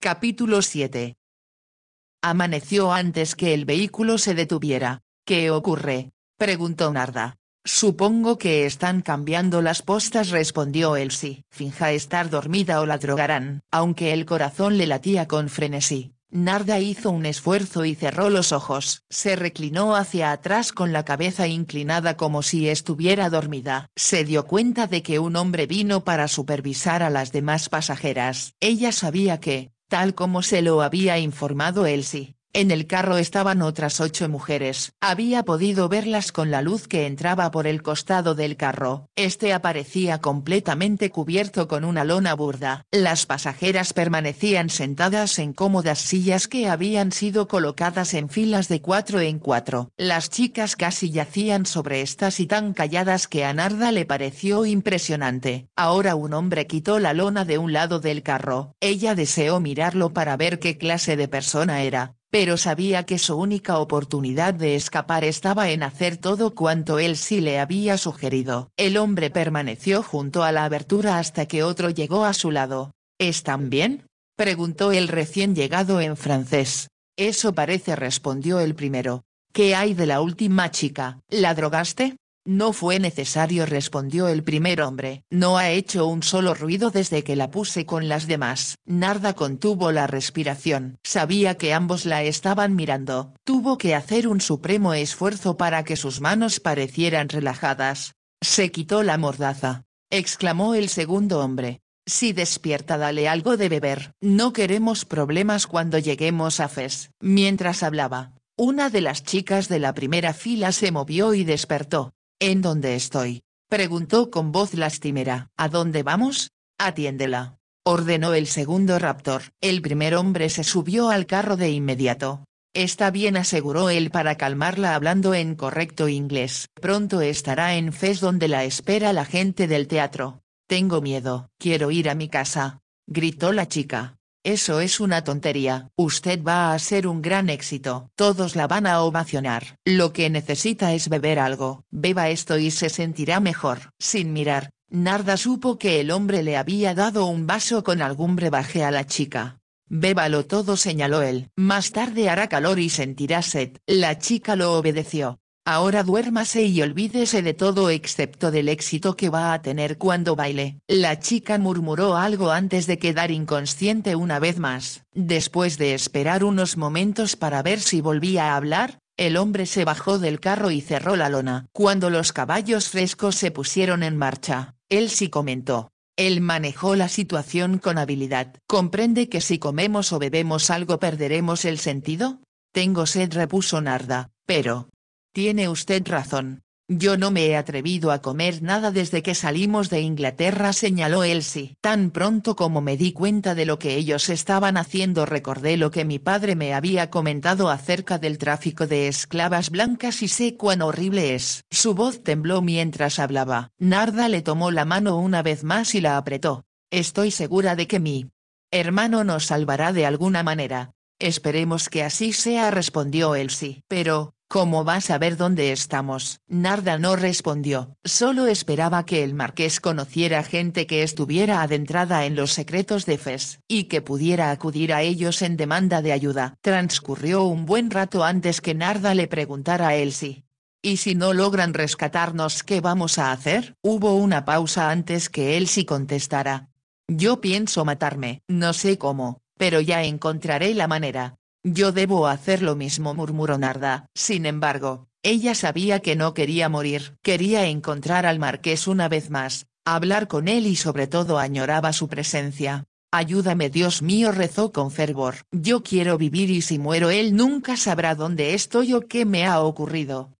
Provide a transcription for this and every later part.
Capítulo 7. Amaneció antes que el vehículo se detuviera. ¿Qué ocurre? preguntó Narda. Supongo que están cambiando las postas respondió Elsie. Finja estar dormida o la drogarán. Aunque el corazón le latía con frenesí, Narda hizo un esfuerzo y cerró los ojos. Se reclinó hacia atrás con la cabeza inclinada como si estuviera dormida. Se dio cuenta de que un hombre vino para supervisar a las demás pasajeras. Ella sabía que, tal como se lo había informado Elsie, en el carro estaban otras ocho mujeres. Había podido verlas con la luz que entraba por el costado del carro. Este aparecía completamente cubierto con una lona burda. Las pasajeras permanecían sentadas en cómodas sillas que habían sido colocadas en filas de cuatro en cuatro. Las chicas casi yacían sobre estas y tan calladas que a Narda le pareció impresionante. Ahora un hombre quitó la lona de un lado del carro. Ella deseó mirarlo para ver qué clase de persona era pero sabía que su única oportunidad de escapar estaba en hacer todo cuanto él sí le había sugerido. El hombre permaneció junto a la abertura hasta que otro llegó a su lado. ¿Están bien? preguntó el recién llegado en francés. Eso parece respondió el primero. ¿Qué hay de la última chica? ¿La drogaste? No fue necesario respondió el primer hombre. No ha hecho un solo ruido desde que la puse con las demás. Narda contuvo la respiración. Sabía que ambos la estaban mirando. Tuvo que hacer un supremo esfuerzo para que sus manos parecieran relajadas. Se quitó la mordaza. Exclamó el segundo hombre. Si despierta dale algo de beber. No queremos problemas cuando lleguemos a Fes. Mientras hablaba, una de las chicas de la primera fila se movió y despertó. ¿En dónde estoy? Preguntó con voz lastimera. ¿A dónde vamos? Atiéndela. Ordenó el segundo raptor. El primer hombre se subió al carro de inmediato. Está bien aseguró él para calmarla hablando en correcto inglés. Pronto estará en Fes donde la espera la gente del teatro. Tengo miedo, quiero ir a mi casa. Gritó la chica. Eso es una tontería. Usted va a ser un gran éxito. Todos la van a ovacionar. Lo que necesita es beber algo. Beba esto y se sentirá mejor. Sin mirar, Narda supo que el hombre le había dado un vaso con algún brebaje a la chica. Bébalo todo señaló él. Más tarde hará calor y sentirá sed. La chica lo obedeció. Ahora duérmase y olvídese de todo excepto del éxito que va a tener cuando baile. La chica murmuró algo antes de quedar inconsciente una vez más. Después de esperar unos momentos para ver si volvía a hablar, el hombre se bajó del carro y cerró la lona. Cuando los caballos frescos se pusieron en marcha, él sí comentó. Él manejó la situación con habilidad. ¿Comprende que si comemos o bebemos algo perderemos el sentido? Tengo sed repuso Narda, pero, tiene usted razón. Yo no me he atrevido a comer nada desde que salimos de Inglaterra señaló Elsie. Tan pronto como me di cuenta de lo que ellos estaban haciendo recordé lo que mi padre me había comentado acerca del tráfico de esclavas blancas y sé cuán horrible es. Su voz tembló mientras hablaba. Narda le tomó la mano una vez más y la apretó. Estoy segura de que mi hermano nos salvará de alguna manera. Esperemos que así sea respondió Elsie. Pero, ¿Cómo vas a ver dónde estamos? Narda no respondió, solo esperaba que el marqués conociera gente que estuviera adentrada en los secretos de Fes, y que pudiera acudir a ellos en demanda de ayuda. Transcurrió un buen rato antes que Narda le preguntara a Elsie. ¿Y si no logran rescatarnos qué vamos a hacer? Hubo una pausa antes que Elsie contestara. Yo pienso matarme, no sé cómo, pero ya encontraré la manera. Yo debo hacer lo mismo murmuró Narda. Sin embargo, ella sabía que no quería morir. Quería encontrar al marqués una vez más, hablar con él y sobre todo añoraba su presencia. Ayúdame Dios mío rezó con fervor. Yo quiero vivir y si muero él nunca sabrá dónde estoy o qué me ha ocurrido.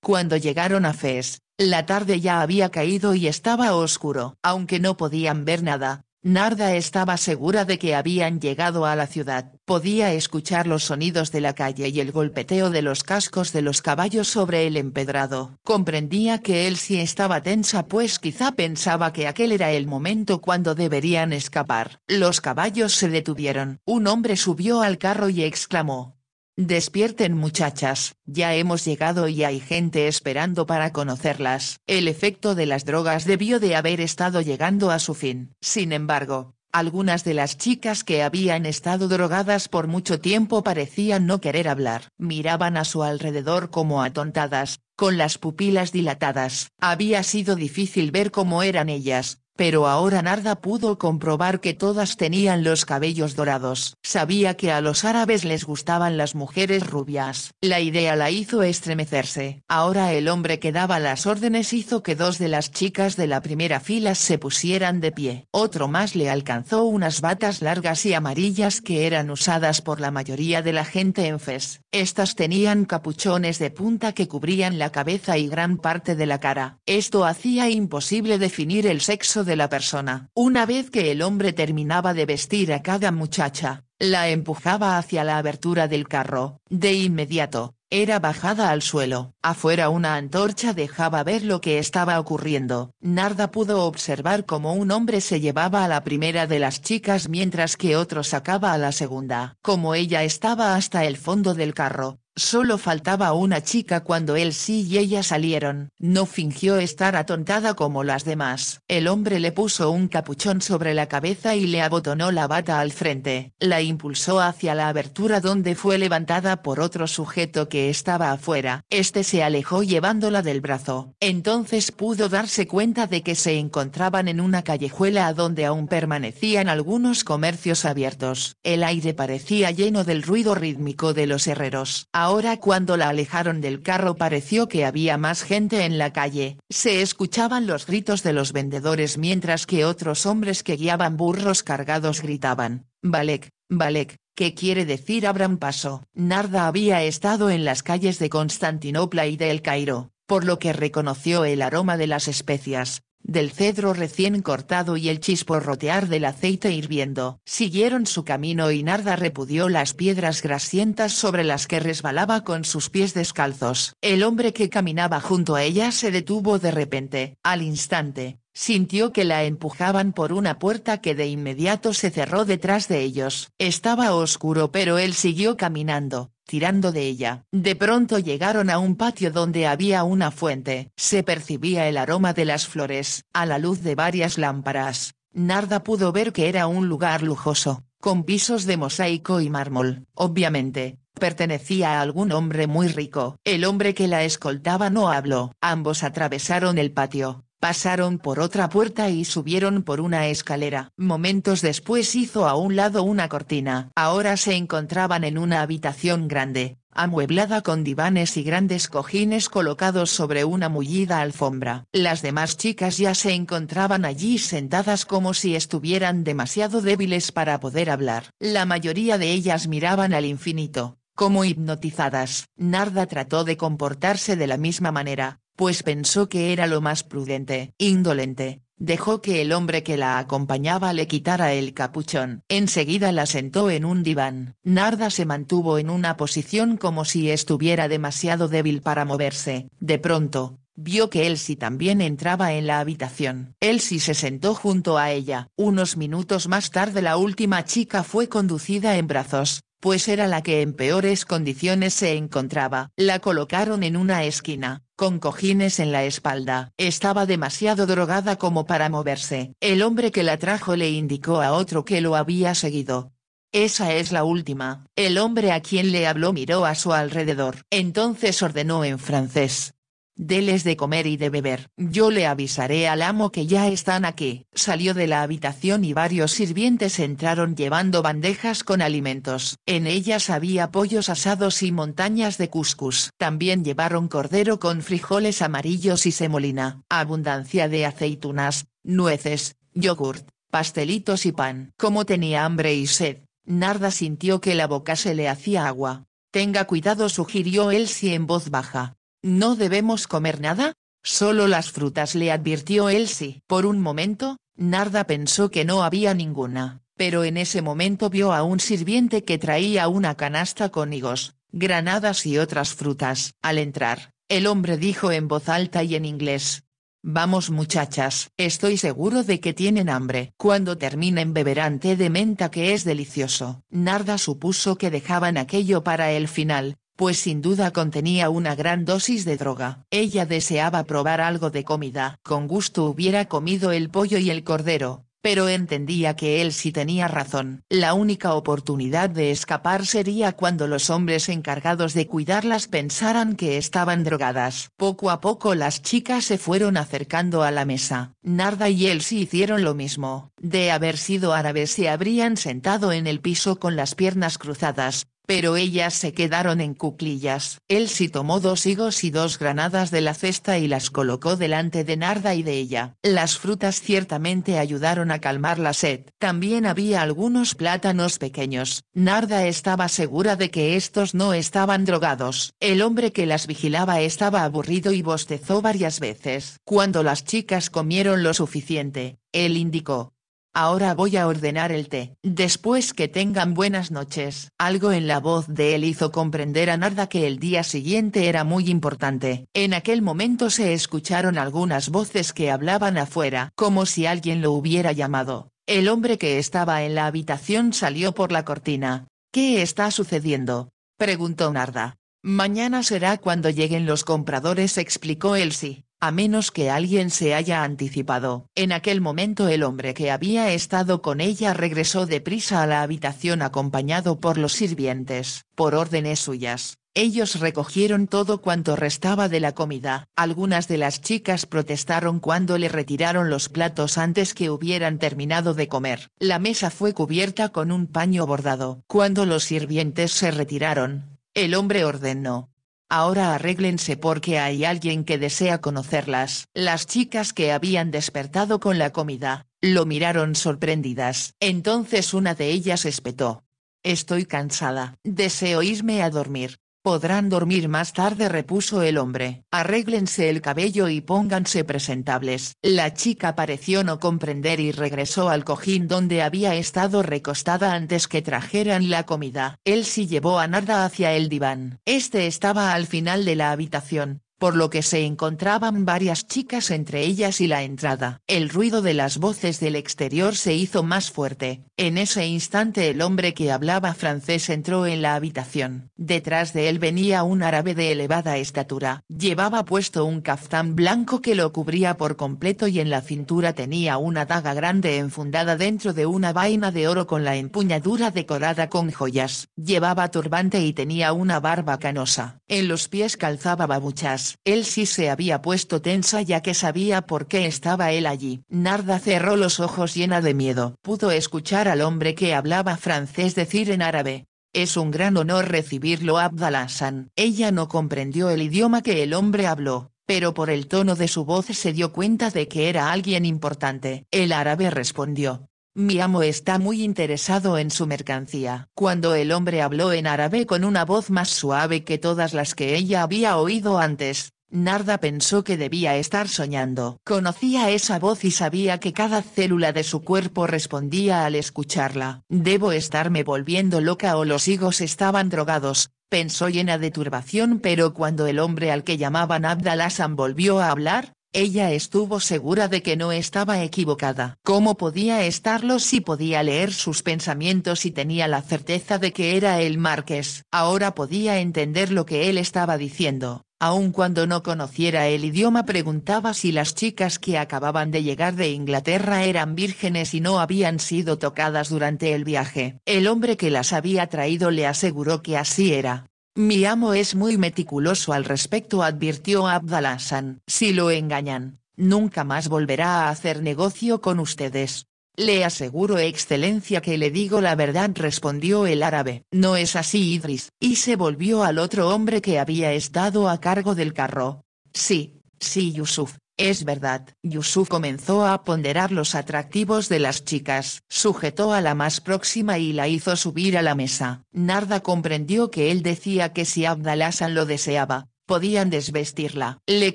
Cuando llegaron a Fes, la tarde ya había caído y estaba oscuro. Aunque no podían ver nada, Narda estaba segura de que habían llegado a la ciudad, podía escuchar los sonidos de la calle y el golpeteo de los cascos de los caballos sobre el empedrado. Comprendía que él sí estaba tensa pues quizá pensaba que aquel era el momento cuando deberían escapar. Los caballos se detuvieron. Un hombre subió al carro y exclamó, Despierten muchachas, ya hemos llegado y hay gente esperando para conocerlas. El efecto de las drogas debió de haber estado llegando a su fin. Sin embargo, Algunas de las chicas que habían estado drogadas por mucho tiempo parecían no querer hablar. Miraban a su alrededor como atontadas, con las pupilas dilatadas. Había sido difícil ver cómo eran ellas, pero ahora Narda pudo comprobar que todas tenían los cabellos dorados. Sabía que a los árabes les gustaban las mujeres rubias. La idea la hizo estremecerse. Ahora el hombre que daba las órdenes hizo que dos de las chicas de la primera fila se pusieran de pie. Otro más le alcanzó unas batas largas y amarillas que eran usadas por la mayoría de la gente en Fes. Estas tenían capuchones de punta que cubrían la cabeza y gran parte de la cara. Esto hacía imposible definir el sexo de la persona. Una vez que el hombre terminaba de vestir a cada muchacha, la empujaba hacia la abertura del carro, de inmediato, era bajada al suelo. Afuera una antorcha dejaba ver lo que estaba ocurriendo. Narda pudo observar cómo un hombre se llevaba a la primera de las chicas mientras que otro sacaba a la segunda. Como ella estaba hasta el fondo del carro, Solo faltaba una chica cuando él sí y ella salieron. No fingió estar atontada como las demás. El hombre le puso un capuchón sobre la cabeza y le abotonó la bata al frente. La impulsó hacia la abertura donde fue levantada por otro sujeto que estaba afuera. Este se alejó llevándola del brazo. Entonces pudo darse cuenta de que se encontraban en una callejuela donde aún permanecían algunos comercios abiertos. El aire parecía lleno del ruido rítmico de los herreros. Ahora cuando la alejaron del carro pareció que había más gente en la calle, se escuchaban los gritos de los vendedores mientras que otros hombres que guiaban burros cargados gritaban, Balek, Balek, ¿qué quiere decir abran paso? Narda había estado en las calles de Constantinopla y de El Cairo, por lo que reconoció el aroma de las especias, del cedro recién cortado y el chisporrotear del aceite hirviendo. Siguieron su camino y Narda repudió las piedras grasientas sobre las que resbalaba con sus pies descalzos. El hombre que caminaba junto a ella se detuvo de repente. Al instante, sintió que la empujaban por una puerta que de inmediato se cerró detrás de ellos. Estaba oscuro pero él siguió caminando, tirando de ella. De pronto llegaron a un patio donde había una fuente. Se percibía el aroma de las flores. A la luz de varias lámparas, Narda pudo ver que era un lugar lujoso, con pisos de mosaico y mármol. Obviamente, pertenecía a algún hombre muy rico. El hombre que la escoltaba no habló. Ambos atravesaron el patio, Pasaron por otra puerta y subieron por una escalera. Momentos después hizo a un lado una cortina. Ahora se encontraban en una habitación grande, amueblada con divanes y grandes cojines colocados sobre una mullida alfombra. Las demás chicas ya se encontraban allí sentadas como si estuvieran demasiado débiles para poder hablar. La mayoría de ellas miraban al infinito, como hipnotizadas. Narda trató de comportarse de la misma manera, pues pensó que era lo más prudente. Indolente, dejó que el hombre que la acompañaba le quitara el capuchón. Enseguida la sentó en un diván. Narda se mantuvo en una posición como si estuviera demasiado débil para moverse. De pronto, vio que Elsie también entraba en la habitación. Elsie se sentó junto a ella. Unos minutos más tarde la última chica fue conducida en brazos, pues era la que en peores condiciones se encontraba. La colocaron en una esquina, con cojines en la espalda. Estaba demasiado drogada como para moverse. El hombre que la trajo le indicó a otro que lo había seguido. Esa es la última. El hombre a quien le habló miró a su alrededor. Entonces ordenó en francés. Deles de comer y de beber. Yo le avisaré al amo que ya están aquí. Salió de la habitación y varios sirvientes entraron llevando bandejas con alimentos. En ellas había pollos asados y montañas de cuscús. También llevaron cordero con frijoles amarillos y semolina. Abundancia de aceitunas, nueces, yogurt, pastelitos y pan. Como tenía hambre y sed, Narda sintió que la boca se le hacía agua. Tenga cuidado sugirió Elsie en voz baja. ¿No debemos comer nada? Solo las frutas le advirtió Elsie. Por un momento, Narda pensó que no había ninguna, pero en ese momento vio a un sirviente que traía una canasta con higos, granadas y otras frutas. Al entrar, el hombre dijo en voz alta y en inglés. Vamos muchachas, estoy seguro de que tienen hambre. Cuando terminen beberán té de menta que es delicioso. Narda supuso que dejaban aquello para el final, pues sin duda contenía una gran dosis de droga. Ella deseaba probar algo de comida. Con gusto hubiera comido el pollo y el cordero, pero entendía que él sí tenía razón. La única oportunidad de escapar sería cuando los hombres encargados de cuidarlas pensaran que estaban drogadas. Poco a poco las chicas se fueron acercando a la mesa. Narda y Elsie hicieron lo mismo. De haber sido árabes se habrían sentado en el piso con las piernas cruzadas, pero ellas se quedaron en cuclillas. Él sí tomó dos higos y dos granadas de la cesta y las colocó delante de Narda y de ella. Las frutas ciertamente ayudaron a calmar la sed. También había algunos plátanos pequeños. Narda estaba segura de que estos no estaban drogados. El hombre que las vigilaba estaba aburrido y bostezó varias veces. Cuando las chicas comieron lo suficiente, él indicó, Ahora voy a ordenar el té. Después que tengan buenas noches. Algo en la voz de él hizo comprender a Narda que el día siguiente era muy importante. En aquel momento se escucharon algunas voces que hablaban afuera. Como si alguien lo hubiera llamado. El hombre que estaba en la habitación salió por la cortina. ¿Qué está sucediendo? Preguntó Narda. Mañana será cuando lleguen los compradores explicó Elsie. A menos que alguien se haya anticipado. En aquel momento el hombre que había estado con ella regresó deprisa a la habitación acompañado por los sirvientes, por órdenes suyas. Ellos recogieron todo cuanto restaba de la comida. Algunas de las chicas protestaron cuando le retiraron los platos antes que hubieran terminado de comer. La mesa fue cubierta con un paño bordado. Cuando los sirvientes se retiraron, el hombre ordenó, Ahora arréglense porque hay alguien que desea conocerlas. Las chicas que habían despertado con la comida, lo miraron sorprendidas. Entonces una de ellas espetó. Estoy cansada. Deseo irme a dormir. Podrán dormir más tarde repuso el hombre. Arréglense el cabello y pónganse presentables. La chica pareció no comprender y regresó al cojín donde había estado recostada antes que trajeran la comida. Él sí llevó a Narda hacia el diván. Este estaba al final de la habitación, por lo que se encontraban varias chicas entre ellas y la entrada. El ruido de las voces del exterior se hizo más fuerte, en ese instante el hombre que hablaba francés entró en la habitación. Detrás de él venía un árabe de elevada estatura. Llevaba puesto un caftán blanco que lo cubría por completo y en la cintura tenía una daga grande enfundada dentro de una vaina de oro con la empuñadura decorada con joyas. Llevaba turbante y tenía una barba canosa. En los pies calzaba babuchas él sí se había puesto tensa ya que sabía por qué estaba él allí. Narda cerró los ojos llena de miedo. Pudo escuchar al hombre que hablaba francés decir en árabe, es un gran honor recibirlo Abdalhassan. Ella no comprendió el idioma que el hombre habló, pero por el tono de su voz se dio cuenta de que era alguien importante. El árabe respondió, mi amo está muy interesado en su mercancía. Cuando el hombre habló en árabe con una voz más suave que todas las que ella había oído antes, Narda pensó que debía estar soñando. Conocía esa voz y sabía que cada célula de su cuerpo respondía al escucharla. Debo estarme volviendo loca o los higos estaban drogados, pensó llena de turbación pero cuando el hombre al que llamaban Abdalasan volvió a hablar, ella estuvo segura de que no estaba equivocada. ¿Cómo podía estarlo si podía leer sus pensamientos y tenía la certeza de que era el marqués? Ahora podía entender lo que él estaba diciendo. Aun cuando no conociera el idioma preguntaba si las chicas que acababan de llegar de Inglaterra eran vírgenes y no habían sido tocadas durante el viaje. El hombre que las había traído le aseguró que así era. Mi amo es muy meticuloso al respecto advirtió Abdalhassan. Si lo engañan, nunca más volverá a hacer negocio con ustedes. Le aseguro excelencia que le digo la verdad respondió el árabe. No es así Idris. Y se volvió al otro hombre que había estado a cargo del carro. Sí, sí Yusuf, es verdad. Yusuf comenzó a ponderar los atractivos de las chicas. Sujetó a la más próxima y la hizo subir a la mesa. Narda comprendió que él decía que si Abdalasan lo deseaba, podían desvestirla. Le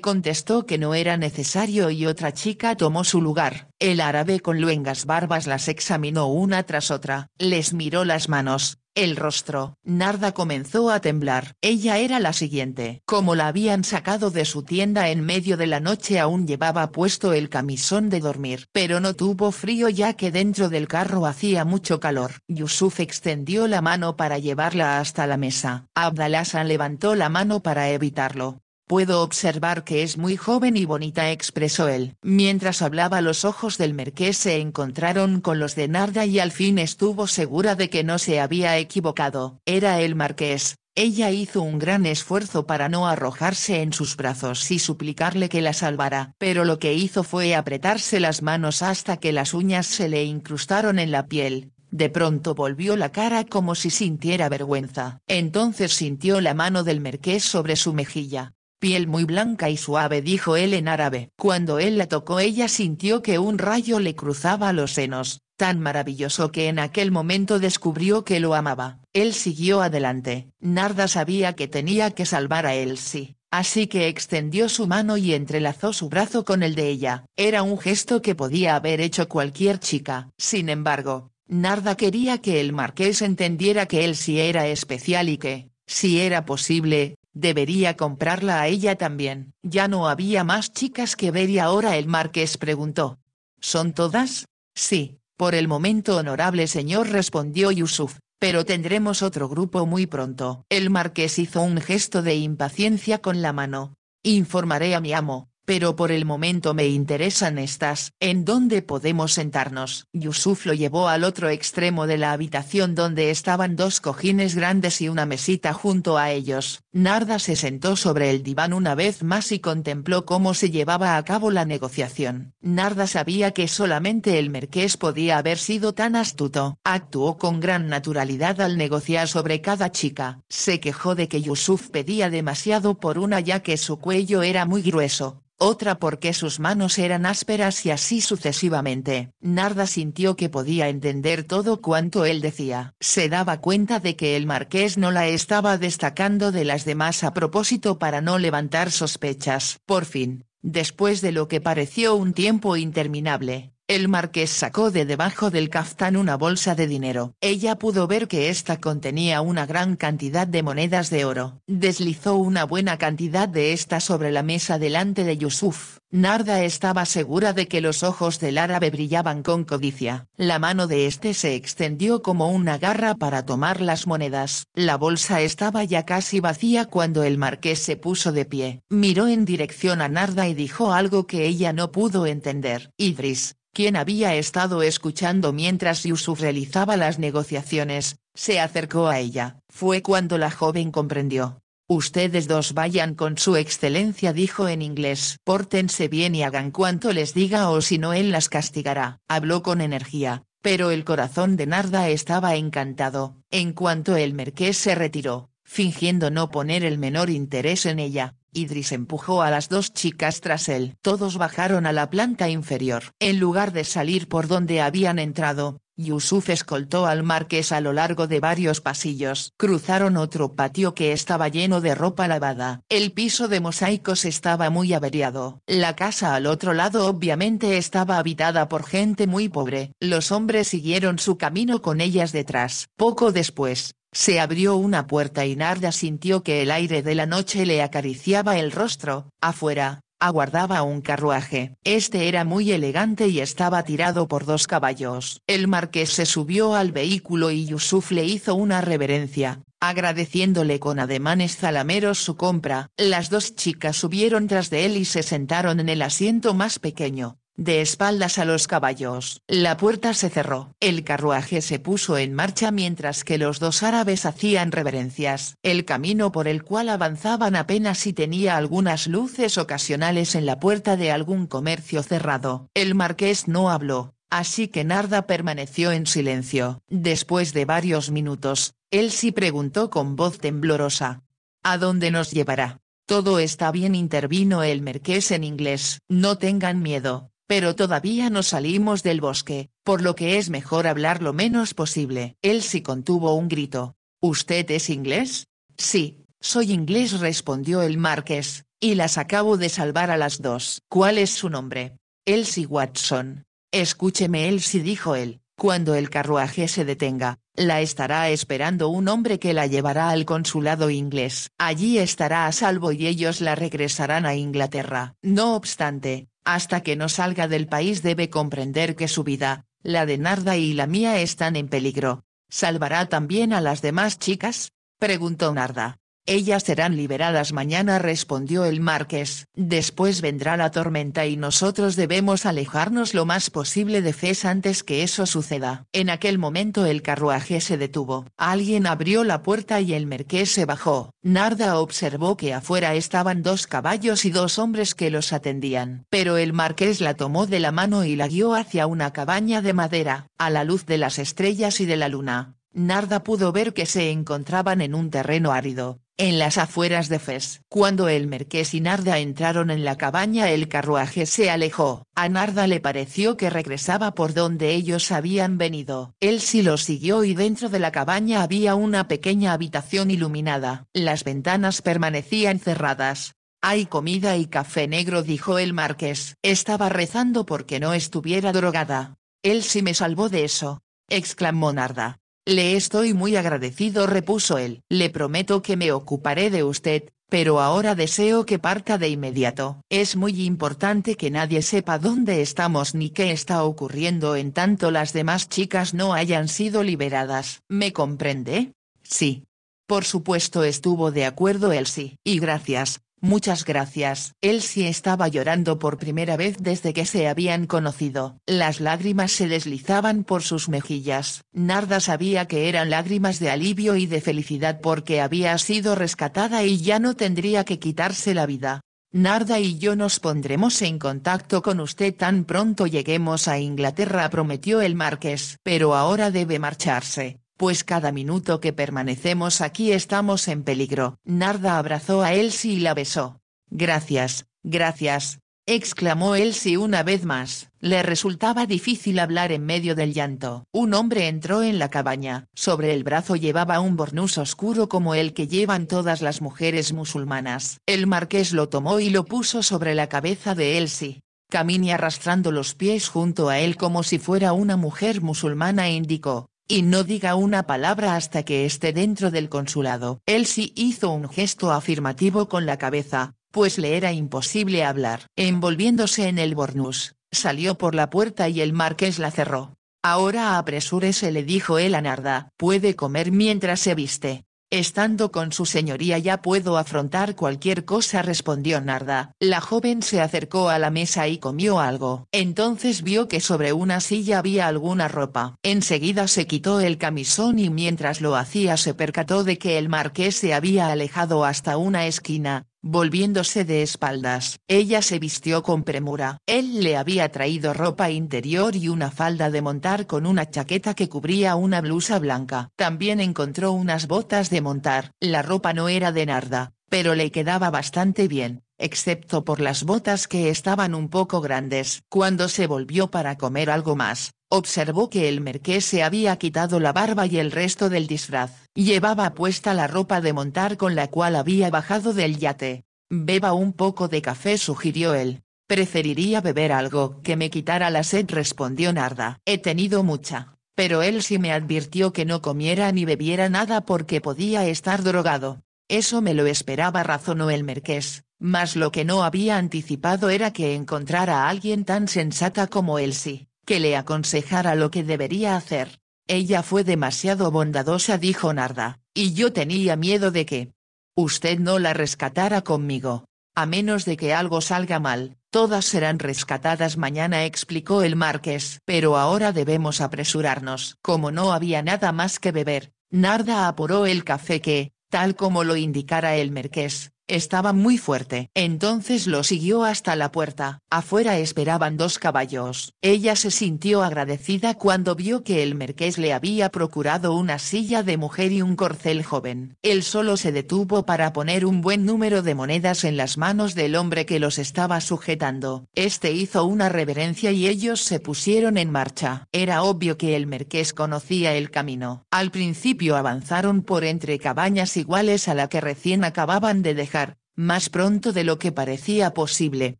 contestó que no era necesario y otra chica tomó su lugar. El árabe con luengas barbas las examinó una tras otra, les miró las manos, el rostro. Narda comenzó a temblar. Ella era la siguiente. Como la habían sacado de su tienda en medio de la noche aún llevaba puesto el camisón de dormir. Pero no tuvo frío ya que dentro del carro hacía mucho calor. Yusuf extendió la mano para llevarla hasta la mesa. Abdalasan levantó la mano para evitarlo. Puedo observar que es muy joven y bonita expresó él. Mientras hablaba los ojos del marqués se encontraron con los de Narda y al fin estuvo segura de que no se había equivocado. Era el marqués, ella hizo un gran esfuerzo para no arrojarse en sus brazos y suplicarle que la salvara. Pero lo que hizo fue apretarse las manos hasta que las uñas se le incrustaron en la piel, de pronto volvió la cara como si sintiera vergüenza. Entonces sintió la mano del marqués sobre su mejilla piel muy blanca y suave dijo él en árabe. Cuando él la tocó ella sintió que un rayo le cruzaba los senos, tan maravilloso que en aquel momento descubrió que lo amaba. Él siguió adelante. Narda sabía que tenía que salvar a Elsie, así que extendió su mano y entrelazó su brazo con el de ella. Era un gesto que podía haber hecho cualquier chica. Sin embargo, Narda quería que el marqués entendiera que sí era especial y que, si era posible, Debería comprarla a ella también. Ya no había más chicas que ver y ahora el marqués preguntó. ¿Son todas? Sí, por el momento honorable señor respondió Yusuf, pero tendremos otro grupo muy pronto. El marqués hizo un gesto de impaciencia con la mano. Informaré a mi amo, pero por el momento me interesan estas. ¿En dónde podemos sentarnos? Yusuf lo llevó al otro extremo de la habitación donde estaban dos cojines grandes y una mesita junto a ellos. Narda se sentó sobre el diván una vez más y contempló cómo se llevaba a cabo la negociación. Narda sabía que solamente el merqués podía haber sido tan astuto. Actuó con gran naturalidad al negociar sobre cada chica. Se quejó de que Yusuf pedía demasiado por una ya que su cuello era muy grueso otra porque sus manos eran ásperas y así sucesivamente. Narda sintió que podía entender todo cuanto él decía. Se daba cuenta de que el marqués no la estaba destacando de las demás a propósito para no levantar sospechas. Por fin, después de lo que pareció un tiempo interminable, el marqués sacó de debajo del caftán una bolsa de dinero. Ella pudo ver que ésta contenía una gran cantidad de monedas de oro. Deslizó una buena cantidad de esta sobre la mesa delante de Yusuf. Narda estaba segura de que los ojos del árabe brillaban con codicia. La mano de este se extendió como una garra para tomar las monedas. La bolsa estaba ya casi vacía cuando el marqués se puso de pie. Miró en dirección a Narda y dijo algo que ella no pudo entender. Idris, quien había estado escuchando mientras Yusuf realizaba las negociaciones, se acercó a ella. Fue cuando la joven comprendió. Ustedes dos vayan con su excelencia dijo en inglés. Pórtense bien y hagan cuanto les diga o si no él las castigará. Habló con energía, pero el corazón de Narda estaba encantado. En cuanto el merqués se retiró, fingiendo no poner el menor interés en ella, Idris empujó a las dos chicas tras él. Todos bajaron a la planta inferior. En lugar de salir por donde habían entrado, Yusuf escoltó al marqués a lo largo de varios pasillos. Cruzaron otro patio que estaba lleno de ropa lavada. El piso de mosaicos estaba muy averiado. La casa al otro lado obviamente estaba habitada por gente muy pobre. Los hombres siguieron su camino con ellas detrás. Poco después, se abrió una puerta y Narda sintió que el aire de la noche le acariciaba el rostro, afuera, aguardaba un carruaje. Este era muy elegante y estaba tirado por dos caballos. El marqués se subió al vehículo y Yusuf le hizo una reverencia, agradeciéndole con ademanes zalameros su compra. Las dos chicas subieron tras de él y se sentaron en el asiento más pequeño, de espaldas a los caballos. La puerta se cerró. El carruaje se puso en marcha mientras que los dos árabes hacían reverencias. El camino por el cual avanzaban apenas si tenía algunas luces ocasionales en la puerta de algún comercio cerrado. El marqués no habló, así que Narda permaneció en silencio. Después de varios minutos, él sí preguntó con voz temblorosa. ¿A dónde nos llevará? Todo está bien intervino el marqués en inglés. No tengan miedo, pero todavía no salimos del bosque, por lo que es mejor hablar lo menos posible. Sí contuvo un grito. ¿Usted es inglés? Sí, soy inglés respondió el marqués, y las acabo de salvar a las dos. ¿Cuál es su nombre? Elsie Watson. Escúcheme Elsie dijo él, cuando el carruaje se detenga, la estará esperando un hombre que la llevará al consulado inglés. Allí estará a salvo y ellos la regresarán a Inglaterra. No obstante, hasta que no salga del país debe comprender que su vida, la de Narda y la mía están en peligro. ¿Salvará también a las demás chicas? preguntó Narda. Ellas serán liberadas mañana respondió el marqués. Después vendrá la tormenta y nosotros debemos alejarnos lo más posible de Fes antes que eso suceda. En aquel momento el carruaje se detuvo. Alguien abrió la puerta y el marqués se bajó. Narda observó que afuera estaban dos caballos y dos hombres que los atendían. Pero el marqués la tomó de la mano y la guió hacia una cabaña de madera, a la luz de las estrellas y de la luna. Narda pudo ver que se encontraban en un terreno árido, en las afueras de Fes. Cuando el Merqués y Narda entraron en la cabaña el carruaje se alejó, a Narda le pareció que regresaba por donde ellos habían venido. Él sí lo siguió y dentro de la cabaña había una pequeña habitación iluminada. Las ventanas permanecían cerradas. Hay comida y café negro dijo el marqués. Estaba rezando porque no estuviera drogada. Él sí me salvó de eso. exclamó Narda. Le estoy muy agradecido repuso él. Le prometo que me ocuparé de usted, pero ahora deseo que parta de inmediato. Es muy importante que nadie sepa dónde estamos ni qué está ocurriendo en tanto las demás chicas no hayan sido liberadas. ¿Me comprende? Sí. Por supuesto estuvo de acuerdo Elsie. Y gracias, Muchas gracias. Elsie estaba llorando por primera vez desde que se habían conocido. Las lágrimas se deslizaban por sus mejillas. Narda sabía que eran lágrimas de alivio y de felicidad porque había sido rescatada y ya no tendría que quitarse la vida. Narda y yo nos pondremos en contacto con usted tan pronto lleguemos a Inglaterra prometió el marqués. Pero ahora debe marcharse pues cada minuto que permanecemos aquí estamos en peligro. Narda abrazó a Elsie y la besó. Gracias, gracias, exclamó Elsie una vez más. Le resultaba difícil hablar en medio del llanto. Un hombre entró en la cabaña. Sobre el brazo llevaba un bornús oscuro como el que llevan todas las mujeres musulmanas. El marqués lo tomó y lo puso sobre la cabeza de Elsie. Camine arrastrando los pies junto a él como si fuera una mujer musulmana indicó, y no diga una palabra hasta que esté dentro del consulado. Elsie hizo un gesto afirmativo con la cabeza, pues le era imposible hablar. Envolviéndose en el bornús, salió por la puerta y el marqués la cerró. Ahora apresúrese le dijo él a Narda. Puede comer mientras se viste. Estando con su señoría ya puedo afrontar cualquier cosa respondió Narda. La joven se acercó a la mesa y comió algo. Entonces vio que sobre una silla había alguna ropa. Enseguida se quitó el camisón y mientras lo hacía se percató de que el marqués se había alejado hasta una esquina, volviéndose de espaldas. Ella se vistió con premura. Él le había traído ropa interior y una falda de montar con una chaqueta que cubría una blusa blanca. También encontró unas botas de montar. La ropa no era de Narda, pero le quedaba bastante bien, excepto por las botas que estaban un poco grandes. Cuando se volvió para comer algo más, observó que el merqués se había quitado la barba y el resto del disfraz. Llevaba puesta la ropa de montar con la cual había bajado del yate. Beba un poco de café sugirió él. Preferiría beber algo que me quitara la sed respondió Narda. He tenido mucha, pero él sí me advirtió que no comiera ni bebiera nada porque podía estar drogado. Eso me lo esperaba razonó el merqués, mas lo que no había anticipado era que encontrara a alguien tan sensata como Elsie que le aconsejara lo que debería hacer. Ella fue demasiado bondadosa dijo Narda, y yo tenía miedo de que usted no la rescatara conmigo. A menos de que algo salga mal, todas serán rescatadas mañana explicó el marqués. Pero ahora debemos apresurarnos. Como no había nada más que beber, Narda apuró el café que, tal como lo indicara el marqués, estaba muy fuerte. Entonces lo siguió hasta la puerta. Afuera esperaban dos caballos. Ella se sintió agradecida cuando vio que el merqués le había procurado una silla de mujer y un corcel joven. Él solo se detuvo para poner un buen número de monedas en las manos del hombre que los estaba sujetando. Este hizo una reverencia y ellos se pusieron en marcha. Era obvio que el merqués conocía el camino. Al principio avanzaron por entre cabañas iguales a la que recién acababan de dejar más pronto de lo que parecía posible,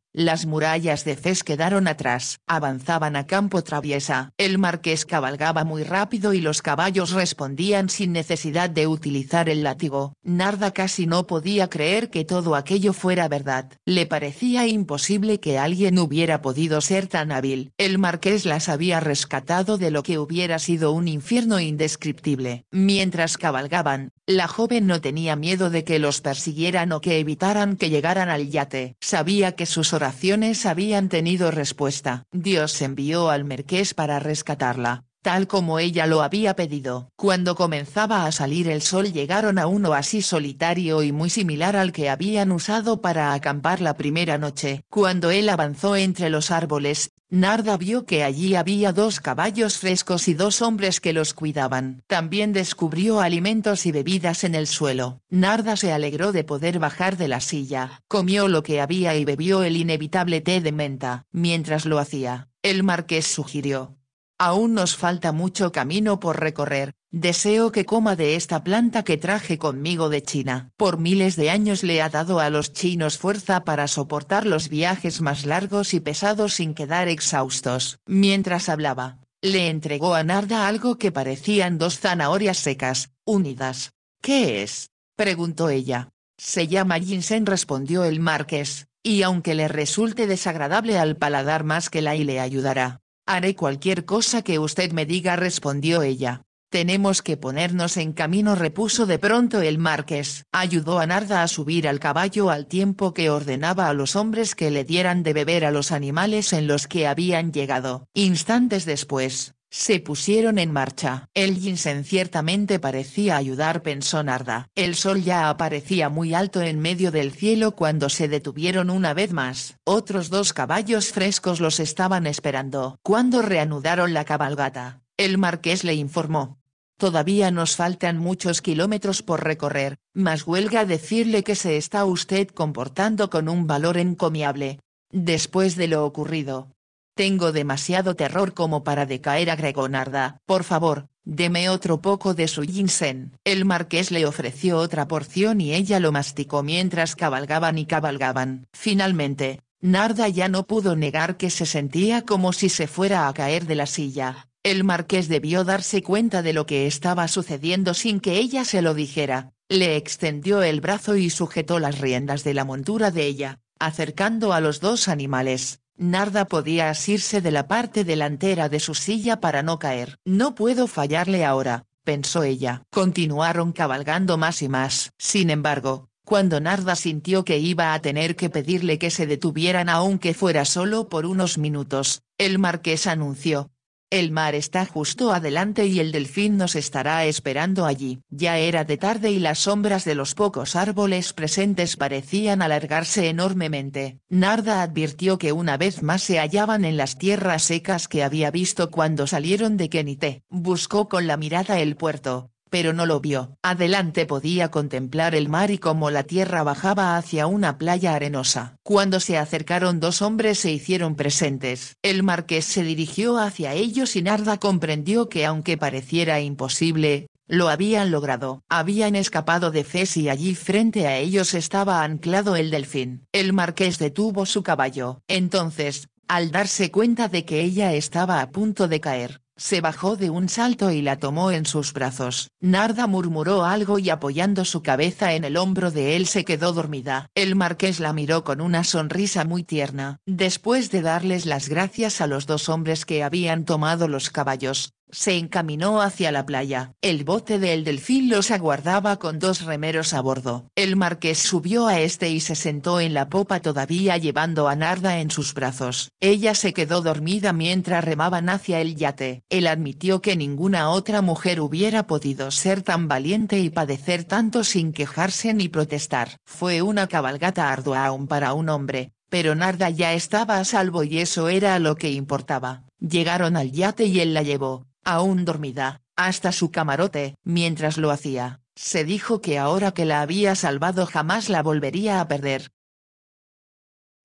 Las murallas de Fez quedaron atrás. Avanzaban a campo traviesa. El marqués cabalgaba muy rápido y los caballos respondían sin necesidad de utilizar el látigo. Narda casi no podía creer que todo aquello fuera verdad. Le parecía imposible que alguien hubiera podido ser tan hábil. El marqués las había rescatado de lo que hubiera sido un infierno indescriptible. Mientras cabalgaban, la joven no tenía miedo de que los persiguieran o que evitaran que llegaran al yate. Sabía que sus oraciones habían tenido respuesta. Dios envió al marqués para rescatarla, tal como ella lo había pedido. Cuando comenzaba a salir el sol llegaron a un oasis solitario y muy similar al que habían usado para acampar la primera noche. Cuando él avanzó entre los árboles, Narda vio que allí había dos caballos frescos y dos hombres que los cuidaban. También descubrió alimentos y bebidas en el suelo. Narda se alegró de poder bajar de la silla, comió lo que había y bebió el inevitable té de menta. Mientras lo hacía, el marqués sugirió, Aún nos falta mucho camino por recorrer, deseo que coma de esta planta que traje conmigo de China. Por miles de años le ha dado a los chinos fuerza para soportar los viajes más largos y pesados sin quedar exhaustos. Mientras hablaba, le entregó a Narda algo que parecían dos zanahorias secas, unidas. ¿Qué es? preguntó ella. Se llama ginseng respondió el marqués, y aunque le resulte desagradable al paladar más que la y le ayudará. Haré cualquier cosa que usted me diga respondió ella. Tenemos que ponernos en camino repuso de pronto el marqués. Ayudó a Narda a subir al caballo al tiempo que ordenaba a los hombres que le dieran de beber a los animales en los que habían llegado. Instantes después, se pusieron en marcha. El ginseng ciertamente parecía ayudar pensó Narda. El sol ya aparecía muy alto en medio del cielo cuando se detuvieron una vez más. Otros dos caballos frescos los estaban esperando. Cuando reanudaron la cabalgata, el marqués le informó. Todavía nos faltan muchos kilómetros por recorrer, mas huelga decirle que se está usted comportando con un valor encomiable. Después de lo ocurrido, tengo demasiado terror como para decaer agregó Narda. Por favor, deme otro poco de su ginseng. El marqués le ofreció otra porción y ella lo masticó mientras cabalgaban y cabalgaban. Finalmente, Narda ya no pudo negar que se sentía como si se fuera a caer de la silla. El marqués debió darse cuenta de lo que estaba sucediendo sin que ella se lo dijera. Le extendió el brazo y sujetó las riendas de la montura de ella, acercando a los dos animales. Narda podía asirse de la parte delantera de su silla para no caer. No puedo fallarle ahora, pensó ella. Continuaron cabalgando más y más. Sin embargo, cuando Narda sintió que iba a tener que pedirle que se detuvieran aunque fuera solo por unos minutos, el marqués anunció, el mar está justo adelante y el delfín nos estará esperando allí. Ya era de tarde y las sombras de los pocos árboles presentes parecían alargarse enormemente. Narda advirtió que una vez más se hallaban en las tierras secas que había visto cuando salieron de Kenite. Buscó con la mirada el puerto, pero no lo vio. Adelante podía contemplar el mar y como la tierra bajaba hacia una playa arenosa. Cuando se acercaron dos hombres se hicieron presentes. El marqués se dirigió hacia ellos y Narda comprendió que aunque pareciera imposible, lo habían logrado. Habían escapado de Fez y allí frente a ellos estaba anclado el delfín. El marqués detuvo su caballo. Entonces, al darse cuenta de que ella estaba a punto de caer, se bajó de un salto y la tomó en sus brazos. Narda murmuró algo y apoyando su cabeza en el hombro de él se quedó dormida. El marqués la miró con una sonrisa muy tierna. Después de darles las gracias a los dos hombres que habían tomado los caballos, se encaminó hacia la playa. El bote del delfín los aguardaba con dos remeros a bordo. El marqués subió a este y se sentó en la popa todavía llevando a Narda en sus brazos. Ella se quedó dormida mientras remaban hacia el yate. Él admitió que ninguna otra mujer hubiera podido ser tan valiente y padecer tanto sin quejarse ni protestar. Fue una cabalgata ardua aún para un hombre, pero Narda ya estaba a salvo y eso era lo que importaba. Llegaron al yate y él la llevó, aún dormida, hasta su camarote. Mientras lo hacía, se dijo que ahora que la había salvado jamás la volvería a perder.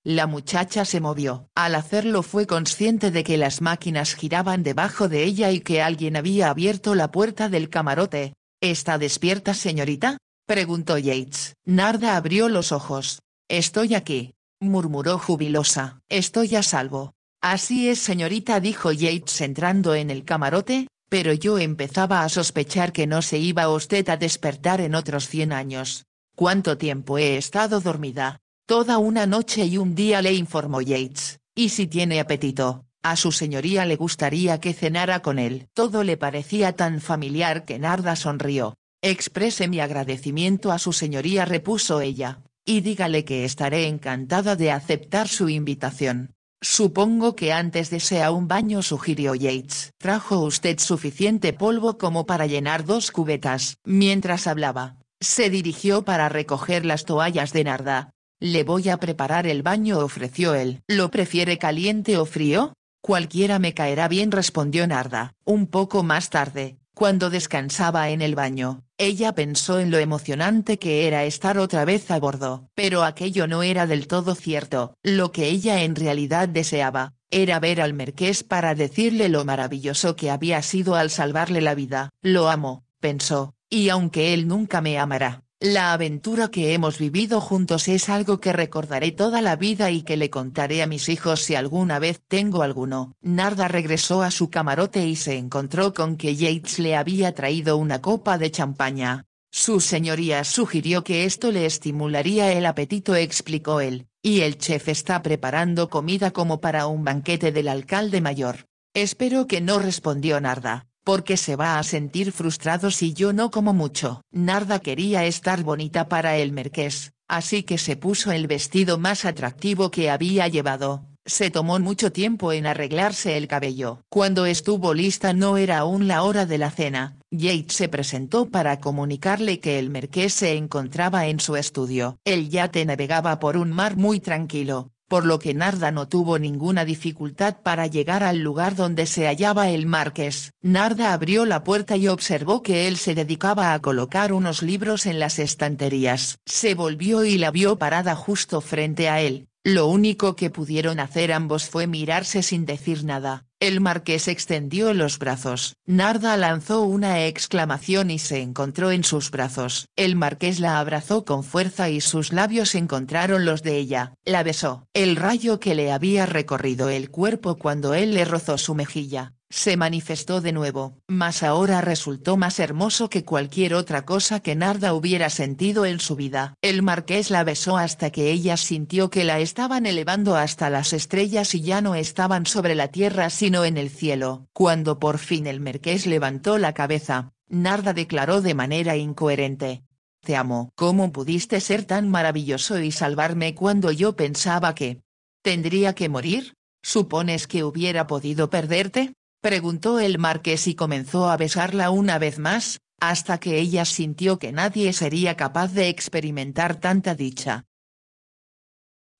La muchacha se movió. Al hacerlo fue consciente de que las máquinas giraban debajo de ella y que alguien había abierto la puerta del camarote. ¿Está despierta señorita? preguntó Yates. Narda abrió los ojos. Estoy aquí. murmuró jubilosa. Estoy a salvo. Así es señorita dijo Yates entrando en el camarote, pero yo empezaba a sospechar que no se iba usted a despertar en otros cien años. ¿Cuánto tiempo he estado dormida? Toda una noche y un día le informó Yates, y si tiene apetito, a su señoría le gustaría que cenara con él. Todo le parecía tan familiar que Narda sonrió. Exprese mi agradecimiento a su señoría repuso ella, y dígale que estaré encantada de aceptar su invitación. Supongo que antes desea un baño sugirió Yates. ¿Trajo usted suficiente polvo como para llenar dos cubetas? Mientras hablaba, se dirigió para recoger las toallas de Narda. Le voy a preparar el baño ofreció él. ¿Lo prefiere caliente o frío? Cualquiera me caerá bien respondió Narda. Un poco más tarde, cuando descansaba en el baño, ella pensó en lo emocionante que era estar otra vez a bordo. Pero aquello no era del todo cierto. Lo que ella en realidad deseaba, era ver al Merqués para decirle lo maravilloso que había sido al salvarle la vida. Lo amo, pensó, y aunque él nunca me amará, la aventura que hemos vivido juntos es algo que recordaré toda la vida y que le contaré a mis hijos si alguna vez tengo alguno. Narda regresó a su camarote y se encontró con que Yates le había traído una copa de champaña. Su señoría sugirió que esto le estimularía el apetito explicó él, y el chef está preparando comida como para un banquete del alcalde mayor. Espero que no respondió Narda porque se va a sentir frustrado si yo no como mucho. Narda quería estar bonita para el merqués, así que se puso el vestido más atractivo que había llevado, se tomó mucho tiempo en arreglarse el cabello. Cuando estuvo lista no era aún la hora de la cena, Yates se presentó para comunicarle que el merqués se encontraba en su estudio. El yate navegaba por un mar muy tranquilo, por lo que Narda no tuvo ninguna dificultad para llegar al lugar donde se hallaba el marqués. Narda abrió la puerta y observó que él se dedicaba a colocar unos libros en las estanterías. Se volvió y la vio parada justo frente a él, lo único que pudieron hacer ambos fue mirarse sin decir nada. El marqués extendió los brazos. Narda lanzó una exclamación y se encontró en sus brazos. El marqués la abrazó con fuerza y sus labios encontraron los de ella. La besó. El rayo que le había recorrido el cuerpo cuando él le rozó su mejilla, se manifestó de nuevo, mas ahora resultó más hermoso que cualquier otra cosa que Narda hubiera sentido en su vida. El marqués la besó hasta que ella sintió que la estaban elevando hasta las estrellas y ya no estaban sobre la tierra sino en el cielo. Cuando por fin el marqués levantó la cabeza, Narda declaró de manera incoherente. Te amo. ¿Cómo pudiste ser tan maravilloso y salvarme cuando yo pensaba que... ¿Tendría que morir? ¿Supones que hubiera podido perderte? Preguntó el marqués y comenzó a besarla una vez más, hasta que ella sintió que nadie sería capaz de experimentar tanta dicha.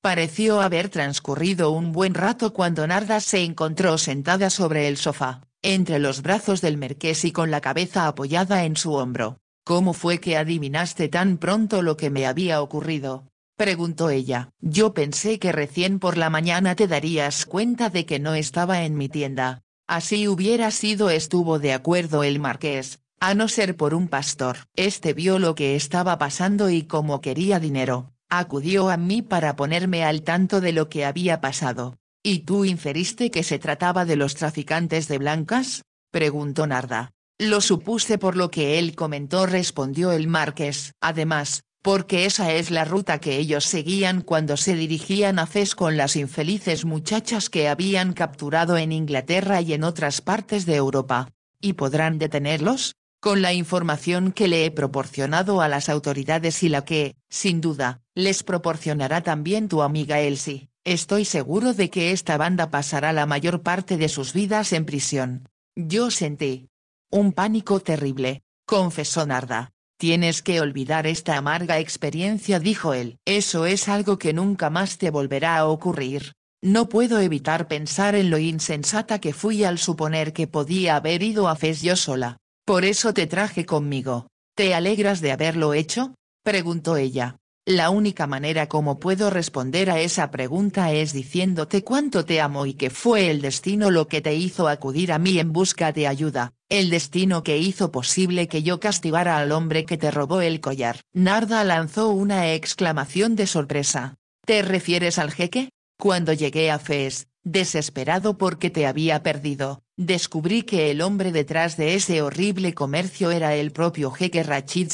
Pareció haber transcurrido un buen rato cuando Narda se encontró sentada sobre el sofá, entre los brazos del marqués y con la cabeza apoyada en su hombro. ¿Cómo fue que adivinaste tan pronto lo que me había ocurrido? preguntó ella. Yo pensé que recién por la mañana te darías cuenta de que no estaba en mi tienda, Así hubiera sido estuvo de acuerdo el marqués, a no ser por un pastor. Este vio lo que estaba pasando y como quería dinero, acudió a mí para ponerme al tanto de lo que había pasado. ¿Y tú inferiste que se trataba de los traficantes de blancas? preguntó Narda. Lo supuse por lo que él comentó respondió el marqués. Además, porque esa es la ruta que ellos seguían cuando se dirigían a Fes con las infelices muchachas que habían capturado en Inglaterra y en otras partes de Europa. ¿Y podrán detenerlos? Con la información que le he proporcionado a las autoridades y la que, sin duda, les proporcionará también tu amiga Elsie, estoy seguro de que esta banda pasará la mayor parte de sus vidas en prisión. Yo sentí. Un pánico terrible, confesó Narda Tienes que olvidar esta amarga experiencia dijo él. Eso es algo que nunca más te volverá a ocurrir. No puedo evitar pensar en lo insensata que fui al suponer que podía haber ido a Fes yo sola. Por eso te traje conmigo. ¿Te alegras de haberlo hecho? preguntó ella. La única manera como puedo responder a esa pregunta es diciéndote cuánto te amo y que fue el destino lo que te hizo acudir a mí en busca de ayuda, el destino que hizo posible que yo castigara al hombre que te robó el collar. Narda lanzó una exclamación de sorpresa. ¿Te refieres al jeque? Cuando llegué a Fes, desesperado porque te había perdido, descubrí que el hombre detrás de ese horrible comercio era el propio jeque Rachid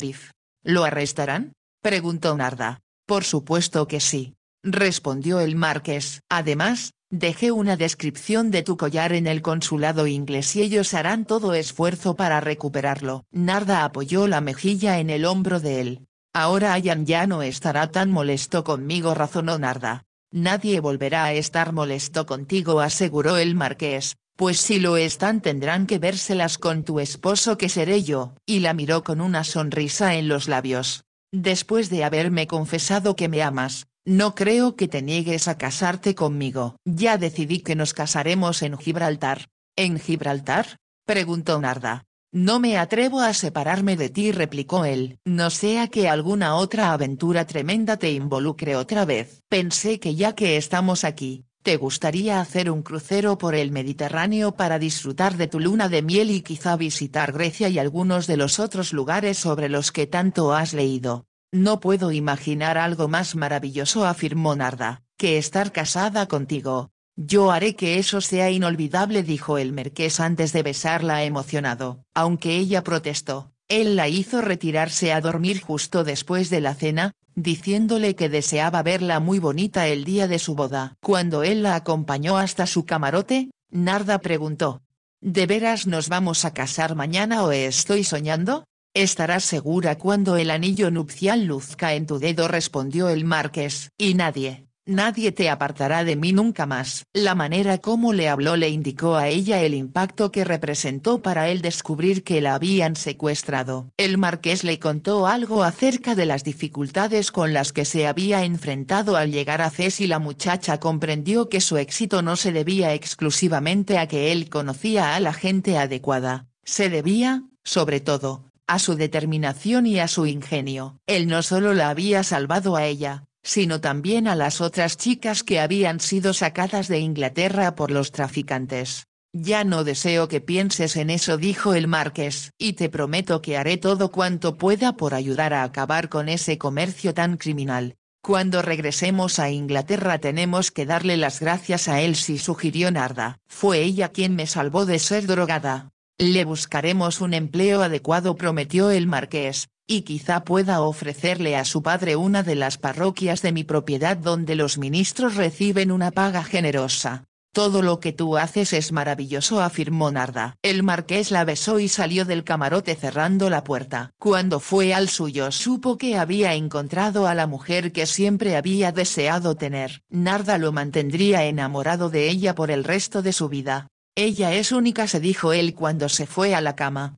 ¿Lo arrestarán? Preguntó Narda. Por supuesto que sí. Respondió el marqués. Además, dejé una descripción de tu collar en el consulado inglés y ellos harán todo esfuerzo para recuperarlo. Narda apoyó la mejilla en el hombro de él. Ahora Ayan ya no estará tan molesto conmigo razonó Narda. Nadie volverá a estar molesto contigo aseguró el marqués, pues si lo están tendrán que vérselas con tu esposo que seré yo, y la miró con una sonrisa en los labios. Después de haberme confesado que me amas, no creo que te niegues a casarte conmigo. Ya decidí que nos casaremos en Gibraltar. ¿En Gibraltar? preguntó Narda. No me atrevo a separarme de ti replicó él. No sea que alguna otra aventura tremenda te involucre otra vez. Pensé que ya que estamos aquí, ¿Te gustaría hacer un crucero por el Mediterráneo para disfrutar de tu luna de miel y quizá visitar Grecia y algunos de los otros lugares sobre los que tanto has leído? No puedo imaginar algo más maravilloso afirmó Narda, que estar casada contigo. Yo haré que eso sea inolvidable dijo el marqués antes de besarla emocionado. Aunque ella protestó, él la hizo retirarse a dormir justo después de la cena, diciéndole que deseaba verla muy bonita el día de su boda. Cuando él la acompañó hasta su camarote, Narda preguntó. ¿De veras nos vamos a casar mañana o estoy soñando? Estarás segura cuando el anillo nupcial luzca en tu dedo respondió el marqués. Y nadie, Nadie te apartará de mí nunca más. La manera como le habló le indicó a ella el impacto que representó para él descubrir que la habían secuestrado. El marqués le contó algo acerca de las dificultades con las que se había enfrentado al llegar a Cés y la muchacha comprendió que su éxito no se debía exclusivamente a que él conocía a la gente adecuada, se debía, sobre todo, a su determinación y a su ingenio. Él no solo la había salvado a ella, sino también a las otras chicas que habían sido sacadas de Inglaterra por los traficantes. Ya no deseo que pienses en eso dijo el marqués, y te prometo que haré todo cuanto pueda por ayudar a acabar con ese comercio tan criminal. Cuando regresemos a Inglaterra tenemos que darle las gracias a Elsie sugirió Narda. Fue ella quien me salvó de ser drogada. Le buscaremos un empleo adecuado prometió el marqués, y quizá pueda ofrecerle a su padre una de las parroquias de mi propiedad donde los ministros reciben una paga generosa. Todo lo que tú haces es maravilloso afirmó Narda. El marqués la besó y salió del camarote cerrando la puerta. Cuando fue al suyo supo que había encontrado a la mujer que siempre había deseado tener. Narda lo mantendría enamorado de ella por el resto de su vida. Ella es única se dijo él cuando se fue a la cama.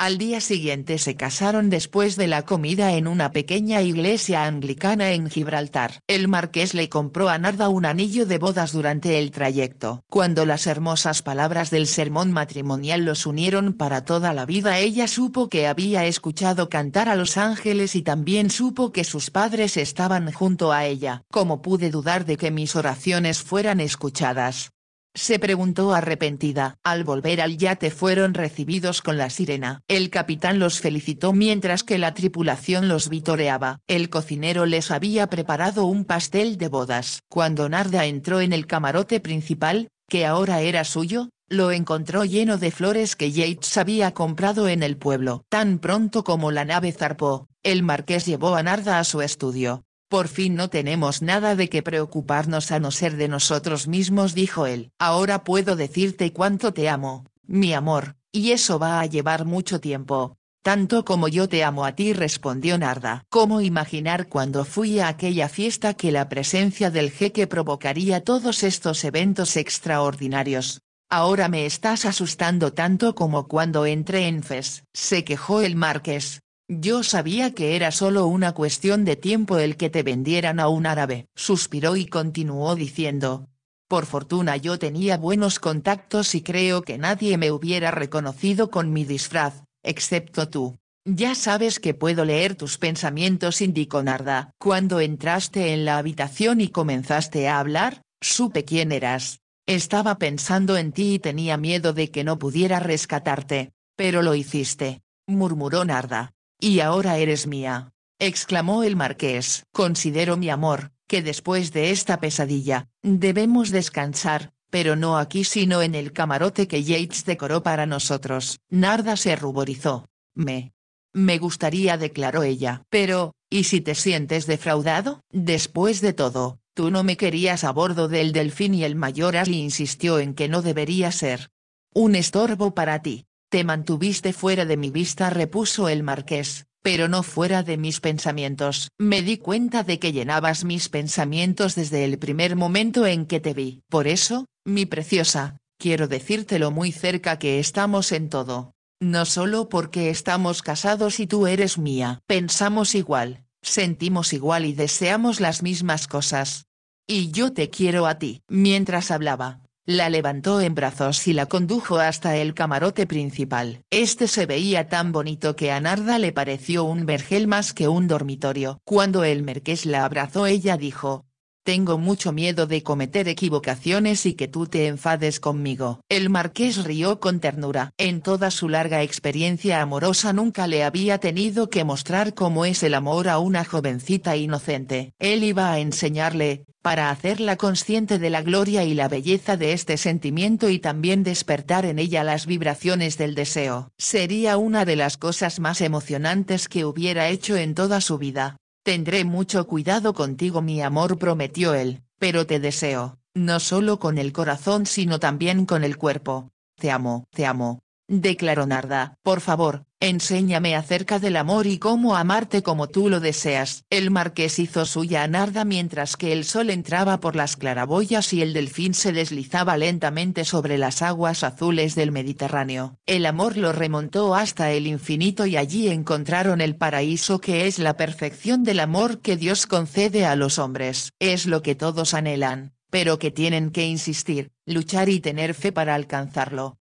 Al día siguiente se casaron después de la comida en una pequeña iglesia anglicana en Gibraltar. El marqués le compró a Narda un anillo de bodas durante el trayecto. Cuando las hermosas palabras del sermón matrimonial los unieron para toda la vida ella supo que había escuchado cantar a los ángeles y también supo que sus padres estaban junto a ella. ¿Cómo pude dudar de que mis oraciones fueran escuchadas? Se preguntó arrepentida. Al volver al yate fueron recibidos con la sirena. El capitán los felicitó mientras que la tripulación los vitoreaba. El cocinero les había preparado un pastel de bodas. Cuando Narda entró en el camarote principal, que ahora era suyo, lo encontró lleno de flores que Yates había comprado en el pueblo. Tan pronto como la nave zarpó, el marqués llevó a Narda a su estudio. Por fin no tenemos nada de qué preocuparnos a no ser de nosotros mismos dijo él. Ahora puedo decirte cuánto te amo, mi amor, y eso va a llevar mucho tiempo. Tanto como yo te amo a ti respondió Narda. ¿Cómo imaginar cuando fui a aquella fiesta que la presencia del jeque provocaría todos estos eventos extraordinarios? Ahora me estás asustando tanto como cuando entré en Fes. Se quejó el marqués, yo sabía que era solo una cuestión de tiempo el que te vendieran a un árabe. Suspiró y continuó diciendo. Por fortuna yo tenía buenos contactos y creo que nadie me hubiera reconocido con mi disfraz, excepto tú. Ya sabes que puedo leer tus pensamientos indicó Narda. Cuando entraste en la habitación y comenzaste a hablar, supe quién eras. Estaba pensando en ti y tenía miedo de que no pudiera rescatarte, pero lo hiciste, murmuró Narda. Y ahora eres mía. exclamó el marqués. Considero mi amor, que después de esta pesadilla, debemos descansar, pero no aquí sino en el camarote que Yates decoró para nosotros. Narda se ruborizó. Me. Me gustaría declaró ella. Pero, ¿y si te sientes defraudado? Después de todo, tú no me querías a bordo del delfín y el mayor Ashley insistió en que no debería ser. Un estorbo para ti. Te mantuviste fuera de mi vista repuso el marqués, pero no fuera de mis pensamientos. Me di cuenta de que llenabas mis pensamientos desde el primer momento en que te vi. Por eso, mi preciosa, quiero decírtelo muy cerca que estamos en todo. No solo porque estamos casados y tú eres mía. Pensamos igual, sentimos igual y deseamos las mismas cosas. Y yo te quiero a ti. Mientras hablaba, la levantó en brazos y la condujo hasta el camarote principal. Este se veía tan bonito que a Narda le pareció un vergel más que un dormitorio. Cuando el merqués la abrazó ella dijo, tengo mucho miedo de cometer equivocaciones y que tú te enfades conmigo. El marqués rió con ternura. En toda su larga experiencia amorosa nunca le había tenido que mostrar cómo es el amor a una jovencita inocente. Él iba a enseñarle, para hacerla consciente de la gloria y la belleza de este sentimiento y también despertar en ella las vibraciones del deseo. Sería una de las cosas más emocionantes que hubiera hecho en toda su vida. Tendré mucho cuidado contigo mi amor prometió él, pero te deseo, no solo con el corazón sino también con el cuerpo. Te amo, te amo. Declaró Narda. Por favor, Enséñame acerca del amor y cómo amarte como tú lo deseas. El marqués hizo suya a Narda mientras que el sol entraba por las claraboyas y el delfín se deslizaba lentamente sobre las aguas azules del Mediterráneo. El amor lo remontó hasta el infinito y allí encontraron el paraíso que es la perfección del amor que Dios concede a los hombres. Es lo que todos anhelan, pero que tienen que insistir, luchar y tener fe para alcanzarlo.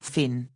Fin.